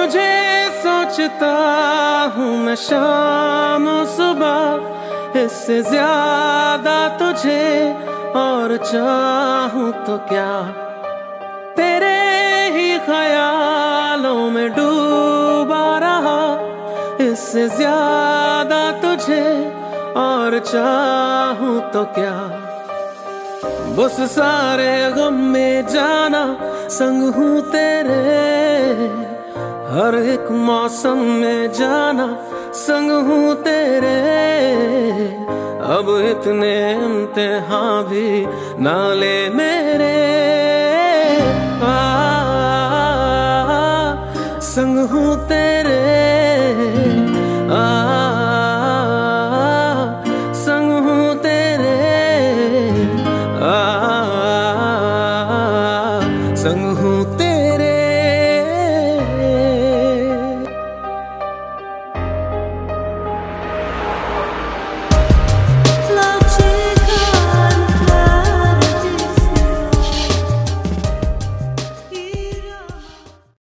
सोचता हूँ मैं शाम सुबह, इससे ज़्यादा तुझे और चाहूँ तो क्या? तेरे ही ख्यालों में डूबा रहा, इससे ज़्यादा तुझे और चाहूँ तो क्या? बस सारे गम में जाना, संग हूँ तेरे। हर एक मौसम में जाना संग हूँ तेरे। अब इतने इम्तिहा भी नाले मेरे। आ, संग हूँ तेरे। तेरे। संग